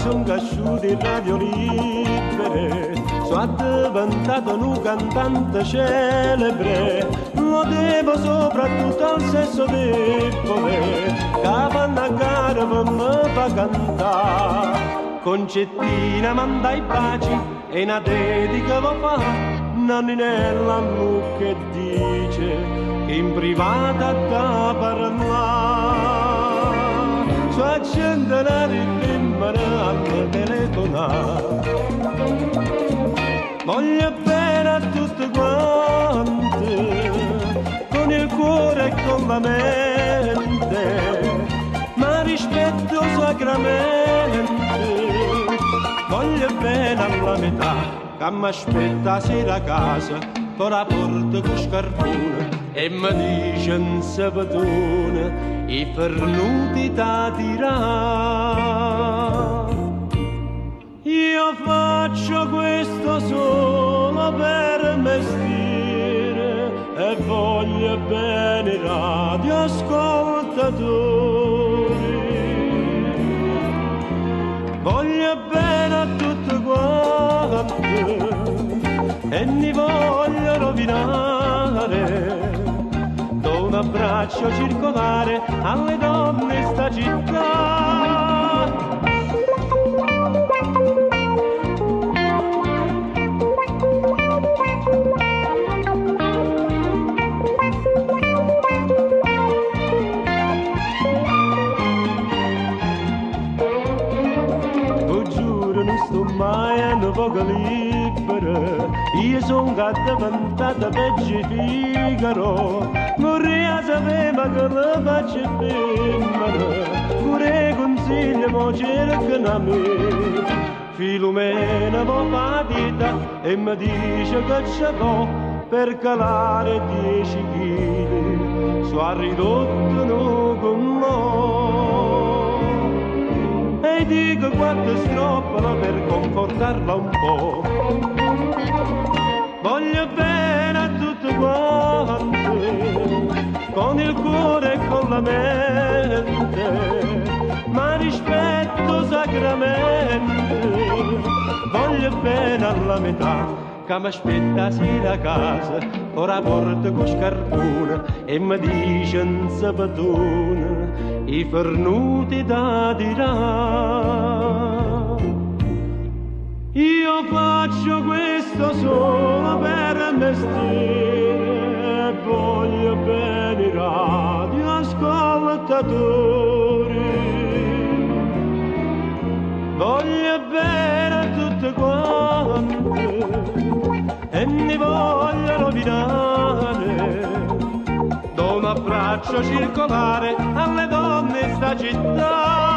sono cresciuti radio libere, sono diventato un cantante celebre, lo devo soprattutto al sesso a per me fa cantare. Concettina manda i baci e una dedica va fa, Nanninella che dice che in privata da parlare. Sua centenari a telefonare. Voglio bene a tutti quanti, con il cuore e con la mente, sacramento. Voglio bene alla metà, che mi aspetta sera a casa, con la porta con scarpone, e mi dice in sapatone, i fernuti da tirare. Io faccio questo solo per mestiere e voglio bene i radioascoltatori. E ne voglio rovinare un abbraccio circolare alle donne sta città. Un poco libera, io sono gatta vantata peggio Figaro, vorrei sapere che la faccio femmina, pure consiglio mo cercano a me. Filomena va fa vita e mi dice che c'è per calare dieci chili, so ridotto no con mo. Dico quanto stroppola per confortarla un po'. Voglio bene a tutti quanti, con il cuore e con la mente, ma rispetto sacramente, voglio bene alla metà, che mi aspetta sera a casa, ora porta con scarpone e mi dice in sapatone, i fernuti da tirare. Io faccio questo solo per mestiere e voglio bene i radioascoltatori. Voglio bene a tutte quante e ne voglio rovinare. Do un abbraccio circolare alle donne sta città.